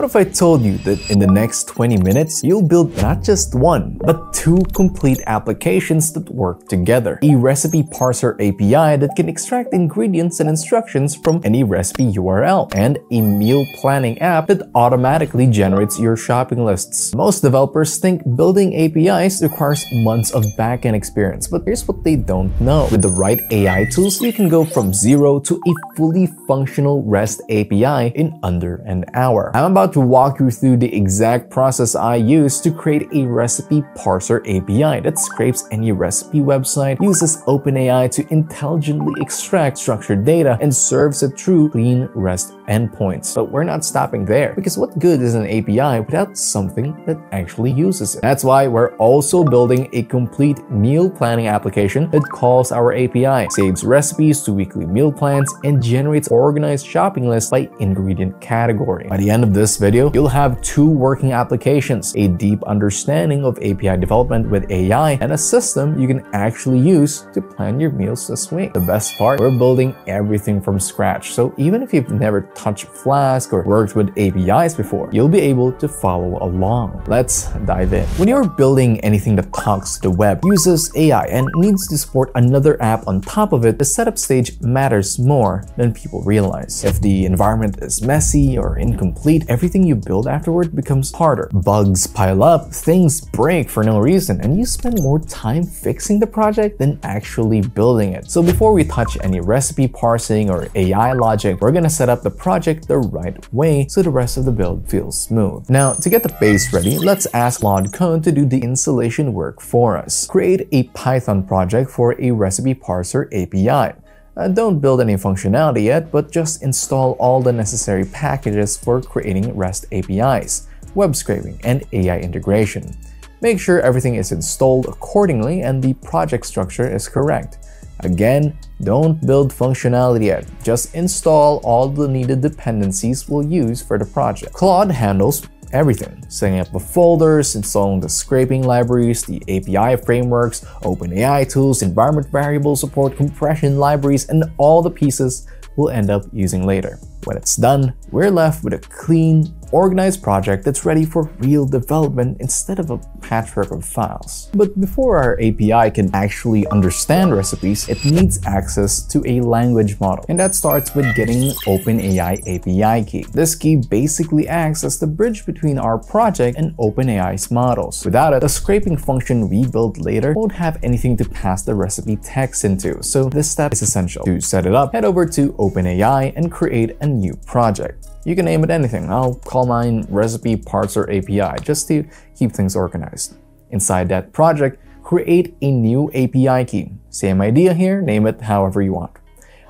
What if I told you that in the next 20 minutes, you'll build not just one, but two complete applications that work together? A recipe parser API that can extract ingredients and instructions from any recipe URL, and a meal planning app that automatically generates your shopping lists. Most developers think building APIs requires months of backend experience, but here's what they don't know. With the right AI tools, you can go from zero to a fully functional REST API in under an hour. I'm about to walk you through the exact process I use to create a recipe parser API that scrapes any recipe website, uses OpenAI to intelligently extract structured data, and serves a true clean REST endpoints. But we're not stopping there, because what good is an API without something that actually uses it? That's why we're also building a complete meal planning application that calls our API, saves recipes to weekly meal plans, and generates organized shopping lists by ingredient category. By the end of this video, you'll have two working applications, a deep understanding of API development with AI, and a system you can actually use to plan your meals this week. The best part, we're building everything from scratch, so even if you've never touched Flask or worked with APIs before, you'll be able to follow along. Let's dive in. When you're building anything that talks to the web, uses AI, and needs to support another app on top of it, the setup stage matters more than people realize. If the environment is messy or incomplete, everything you build afterward becomes harder. Bugs pile up, things break for no reason, and you spend more time fixing the project than actually building it. So before we touch any recipe parsing or AI logic, we're gonna set up the project the right way so the rest of the build feels smooth. Now, to get the base ready, let's ask Claude Code to do the installation work for us. Create a Python project for a recipe parser API. Uh, don't build any functionality yet, but just install all the necessary packages for creating REST APIs, web scraping, and AI integration. Make sure everything is installed accordingly and the project structure is correct. Again, don't build functionality yet, just install all the needed dependencies we'll use for the project. Claude handles everything, setting up the folders, installing the scraping libraries, the API frameworks, OpenAI tools, environment variable support, compression libraries, and all the pieces we'll end up using later. When it's done, we're left with a clean, organized project that's ready for real development instead of a patchwork of files. But before our API can actually understand recipes, it needs access to a language model. And that starts with getting an OpenAI API key. This key basically acts as the bridge between our project and OpenAI's models. Without it, the scraping function we build later won't have anything to pass the recipe text into, so this step is essential. To set it up, head over to OpenAI and create a new project. You can name it anything. I'll call mine Recipe Parser API just to keep things organized. Inside that project, create a new API key. Same idea here, name it however you want.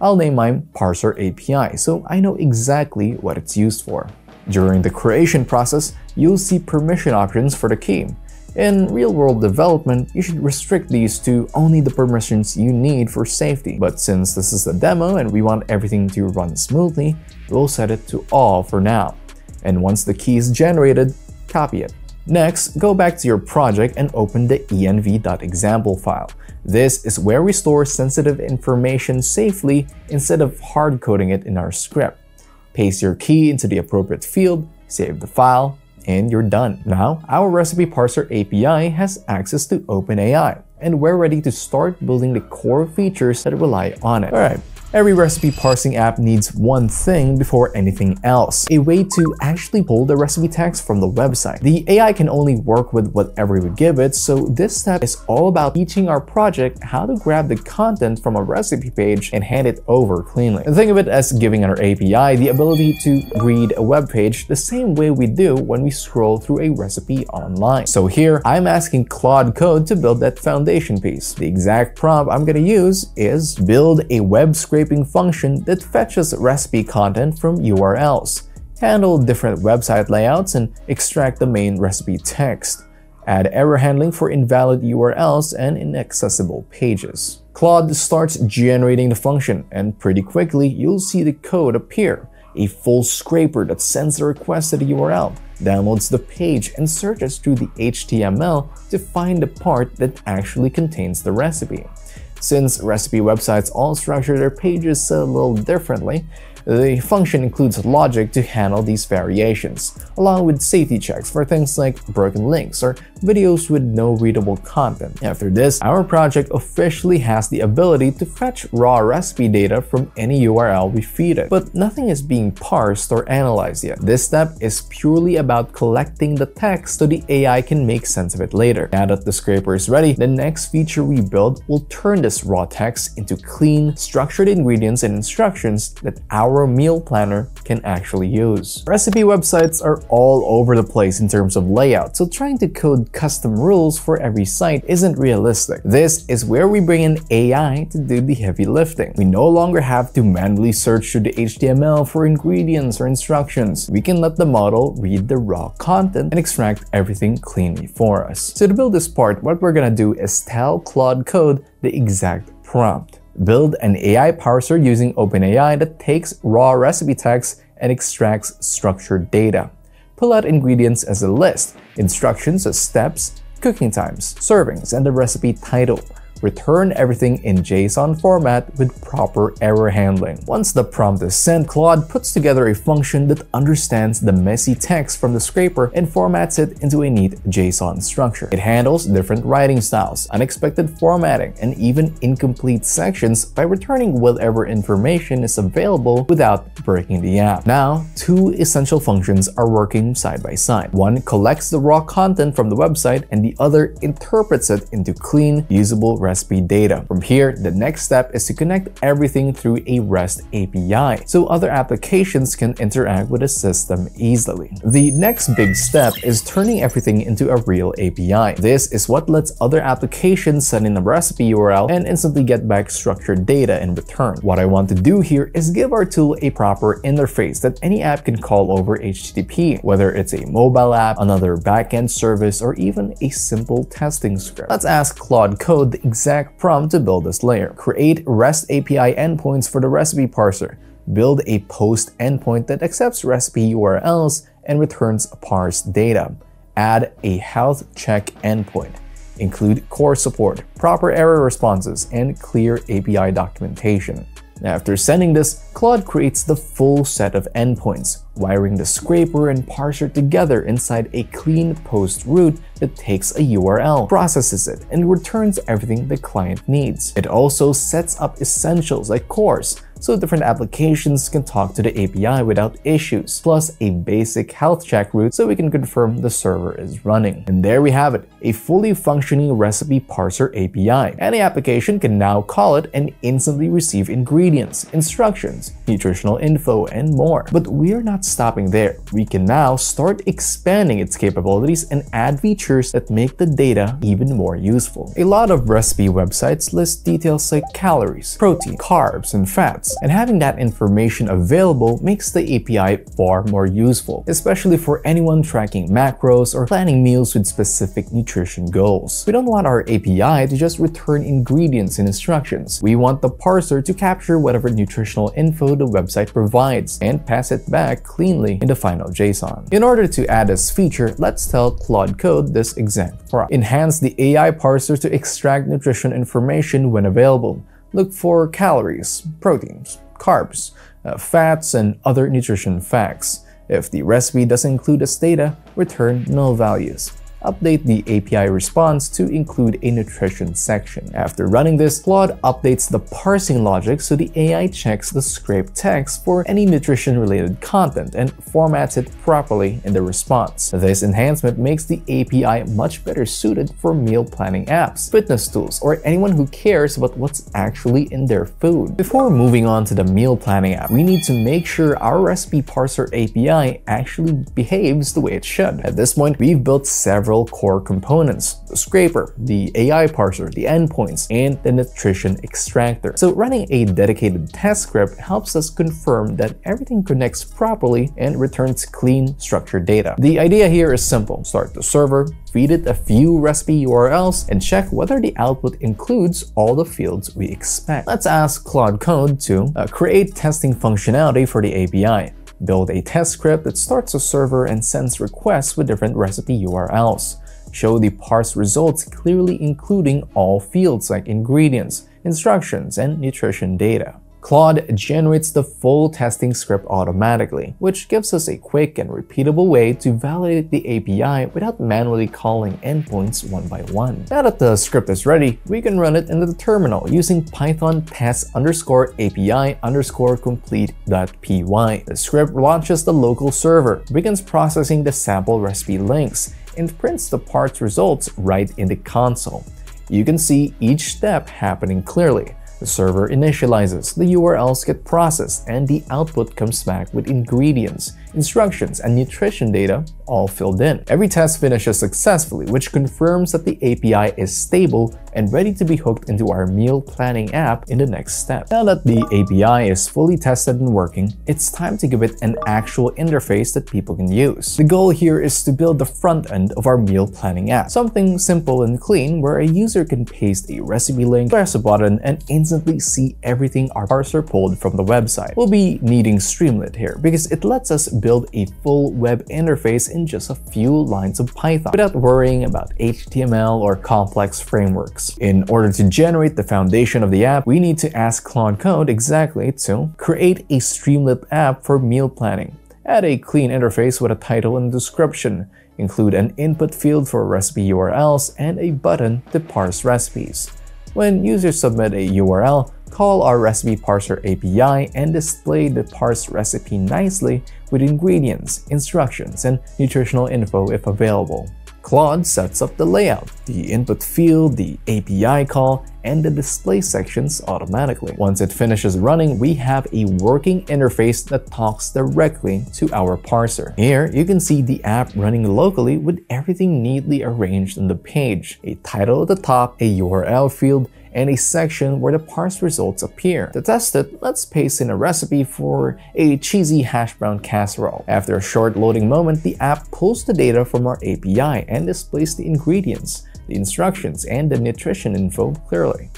I'll name mine Parser API so I know exactly what it's used for. During the creation process, you'll see permission options for the key. In real-world development, you should restrict these to only the permissions you need for safety. But since this is a demo and we want everything to run smoothly, we'll set it to all for now. And once the key is generated, copy it. Next, go back to your project and open the env.example file. This is where we store sensitive information safely instead of hard coding it in our script. Paste your key into the appropriate field, save the file, and you're done. Now, our recipe parser API has access to OpenAI, and we're ready to start building the core features that rely on it. Alright, Every recipe parsing app needs one thing before anything else, a way to actually pull the recipe text from the website. The AI can only work with whatever we give it, so this step is all about teaching our project how to grab the content from a recipe page and hand it over cleanly. Think of it as giving our API the ability to read a web page the same way we do when we scroll through a recipe online. So here, I'm asking Claude Code to build that foundation piece. The exact prompt I'm gonna use is build a web script scraping function that fetches recipe content from URLs, handle different website layouts, and extract the main recipe text. Add error handling for invalid URLs and inaccessible pages. Claude starts generating the function, and pretty quickly you'll see the code appear. A full scraper that sends a request to the URL, downloads the page, and searches through the HTML to find the part that actually contains the recipe. Since recipe websites all structure their pages a little differently, The function includes logic to handle these variations, along with safety checks for things like broken links or videos with no readable content. After this, our project officially has the ability to fetch raw recipe data from any URL we feed it, but nothing is being parsed or analyzed yet. This step is purely about collecting the text so the AI can make sense of it later. Now that the scraper is ready, the next feature we build will turn this raw text into clean, structured ingredients and instructions that our meal planner can actually use. Recipe websites are all over the place in terms of layout, so trying to code custom rules for every site isn't realistic. This is where we bring in AI to do the heavy lifting. We no longer have to manually search through the HTML for ingredients or instructions. We can let the model read the raw content and extract everything cleanly for us. So to build this part, what we're gonna do is tell Claude Code the exact prompt. Build an AI parser using OpenAI that takes raw recipe text and extracts structured data. Pull out ingredients as a list, instructions steps, cooking times, servings, and the recipe title return everything in JSON format with proper error handling. Once the prompt is sent, Claude puts together a function that understands the messy text from the scraper and formats it into a neat JSON structure. It handles different writing styles, unexpected formatting, and even incomplete sections by returning whatever information is available without breaking the app. Now, two essential functions are working side by side. One collects the raw content from the website and the other interprets it into clean, usable recipe data. From here, the next step is to connect everything through a REST API so other applications can interact with the system easily. The next big step is turning everything into a real API. This is what lets other applications send in a recipe URL and instantly get back structured data in return. What I want to do here is give our tool a proper interface that any app can call over HTTP, whether it's a mobile app, another backend service, or even a simple testing script. Let's ask Claude Code the exact prompt to build this layer. Create REST API endpoints for the recipe parser. Build a post endpoint that accepts recipe URLs and returns parsed data. Add a health check endpoint. Include CORS support, proper error responses, and clear API documentation. After sending this, Claude creates the full set of endpoints, wiring the scraper and parser together inside a clean post route that takes a URL, processes it, and returns everything the client needs. It also sets up essentials like CORS, so different applications can talk to the API without issues, plus a basic health check route so we can confirm the server is running. And there we have it, a fully functioning recipe parser API. Any application can now call it and instantly receive ingredients, instructions, nutritional info, and more. But we're not stopping there. We can now start expanding its capabilities and add features that make the data even more useful. A lot of recipe websites list details like calories, protein, carbs, and fats and having that information available makes the API far more useful, especially for anyone tracking macros or planning meals with specific nutrition goals. We don't want our API to just return ingredients and instructions. We want the parser to capture whatever nutritional info the website provides and pass it back cleanly in the final JSON. In order to add this feature, let's tell Claude Code this exact prompt. Enhance the AI parser to extract nutrition information when available look for calories, proteins, carbs, uh, fats, and other nutrition facts. If the recipe doesn't include this data, return null values update the API response to include a nutrition section. After running this, Claude updates the parsing logic so the AI checks the scraped text for any nutrition-related content and formats it properly in the response. This enhancement makes the API much better suited for meal planning apps, fitness tools, or anyone who cares about what's actually in their food. Before moving on to the meal planning app, we need to make sure our recipe parser API actually behaves the way it should. At this point, we've built several several core components, the scraper, the AI parser, the endpoints, and the nutrition extractor. So running a dedicated test script helps us confirm that everything connects properly and returns clean, structured data. The idea here is simple. Start the server, feed it a few recipe URLs, and check whether the output includes all the fields we expect. Let's ask Claude Code to uh, create testing functionality for the API. Build a test script that starts a server and sends requests with different recipe URLs. Show the parse results clearly including all fields like ingredients, instructions, and nutrition data. Claude generates the full testing script automatically, which gives us a quick and repeatable way to validate the API without manually calling endpoints one by one. Now that the script is ready, we can run it in the terminal using python test underscore API underscore complete.py. The script launches the local server, begins processing the sample recipe links, and prints the parts results right in the console. You can see each step happening clearly. The server initializes, the URLs get processed, and the output comes back with ingredients, instructions, and nutrition data all filled in. Every test finishes successfully, which confirms that the API is stable and ready to be hooked into our meal planning app in the next step. Now that the API is fully tested and working, it's time to give it an actual interface that people can use. The goal here is to build the front end of our meal planning app, something simple and clean where a user can paste a recipe link, press a button, and instantly see everything our parser pulled from the website. We'll be needing Streamlit here because it lets us build a full web interface in just a few lines of Python without worrying about HTML or complex frameworks. In order to generate the foundation of the app, we need to ask Claude Code exactly to create a Streamlit app for meal planning. Add a clean interface with a title and description. Include an input field for recipe URLs and a button to parse recipes. When users submit a URL, call our recipe parser API and display the parsed recipe nicely with ingredients, instructions, and nutritional info if available. Claude sets up the layout, the input field, the API call, and the display sections automatically. Once it finishes running, we have a working interface that talks directly to our parser. Here, you can see the app running locally with everything neatly arranged on the page. A title at the top, a URL field, and a section where the parsed results appear. To test it, let's paste in a recipe for a cheesy hash brown casserole. After a short loading moment, the app pulls the data from our API and displays the ingredients, the instructions, and the nutrition info clearly.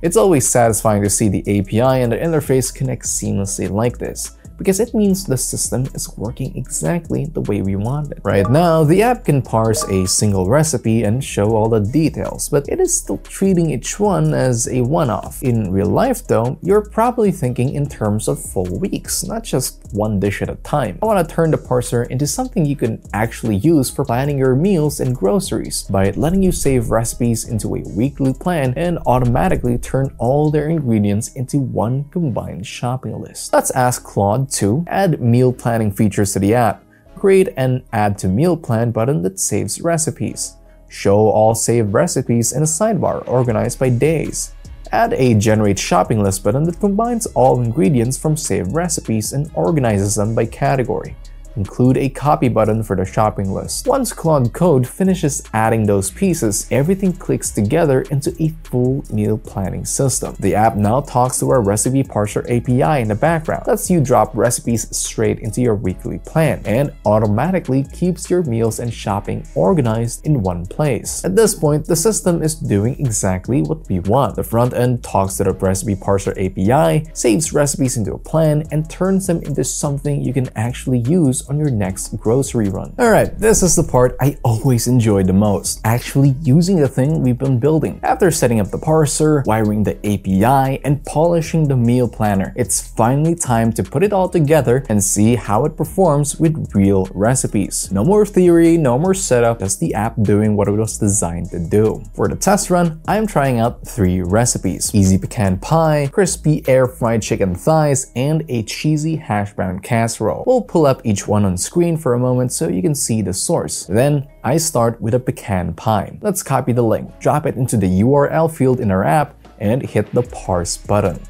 It's always satisfying to see the API and the interface connect seamlessly like this because it means the system is working exactly the way we want it. Right now, the app can parse a single recipe and show all the details, but it is still treating each one as a one-off. In real life though, you're probably thinking in terms of full weeks, not just one dish at a time. I want to turn the parser into something you can actually use for planning your meals and groceries by letting you save recipes into a weekly plan and automatically turn all their ingredients into one combined shopping list. Let's ask Claude to add meal planning features to the app. Create an Add to Meal Plan button that saves recipes. Show all saved recipes in a sidebar organized by days. Add a Generate Shopping List button that combines all ingredients from saved recipes and organizes them by category. Include a copy button for the shopping list. Once Claude Code finishes adding those pieces, everything clicks together into a full meal planning system. The app now talks to our recipe parser API in the background, lets you drop recipes straight into your weekly plan, and automatically keeps your meals and shopping organized in one place. At this point, the system is doing exactly what we want. The front end talks to the recipe parser API, saves recipes into a plan, and turns them into something you can actually use on your next grocery run. Alright, this is the part I always enjoyed the most, actually using the thing we've been building. After setting up the parser, wiring the API, and polishing the meal planner, it's finally time to put it all together and see how it performs with real recipes. No more theory, no more setup, just the app doing what it was designed to do. For the test run, I'm trying out three recipes. Easy pecan pie, crispy air fried chicken thighs, and a cheesy hash brown casserole. We'll pull up each one one on screen for a moment so you can see the source. Then I start with a pecan pie. Let's copy the link, drop it into the URL field in our app, and hit the parse button.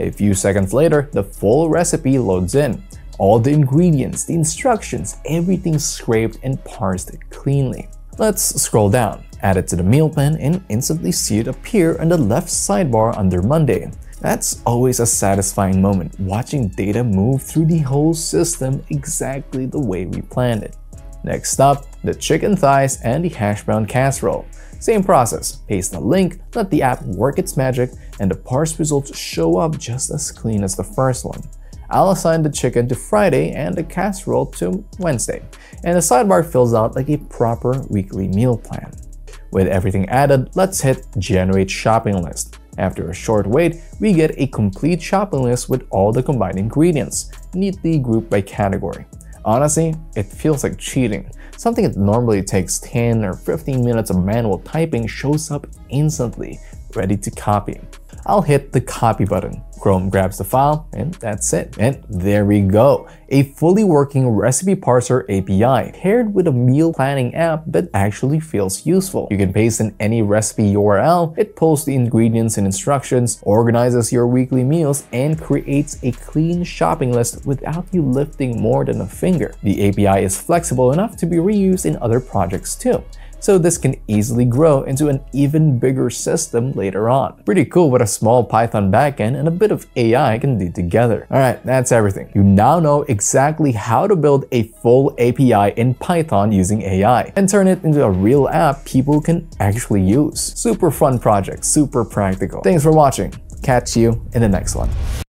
A few seconds later, the full recipe loads in. All the ingredients, the instructions, everything scraped and parsed cleanly. Let's scroll down, add it to the meal plan, and instantly see it appear on the left sidebar under Monday. That's always a satisfying moment, watching data move through the whole system exactly the way we planned it. Next up, the chicken thighs and the hash brown casserole. Same process, paste the link, let the app work its magic, and the parse results show up just as clean as the first one. I'll assign the chicken to Friday and the casserole to Wednesday, and the sidebar fills out like a proper weekly meal plan. With everything added, let's hit Generate Shopping List. After a short wait, we get a complete shopping list with all the combined ingredients, neatly grouped by category. Honestly, it feels like cheating. Something that normally takes 10 or 15 minutes of manual typing shows up instantly, ready to copy. I'll hit the copy button. Chrome grabs the file, and that's it. And there we go. A fully working recipe parser API paired with a meal planning app that actually feels useful. You can paste in any recipe URL, it pulls the ingredients and instructions, organizes your weekly meals, and creates a clean shopping list without you lifting more than a finger. The API is flexible enough to be reused in other projects too so this can easily grow into an even bigger system later on. Pretty cool what a small Python backend and a bit of AI can do together. Alright, that's everything. You now know exactly how to build a full API in Python using AI and turn it into a real app people can actually use. Super fun project, super practical. Thanks for watching. Catch you in the next one.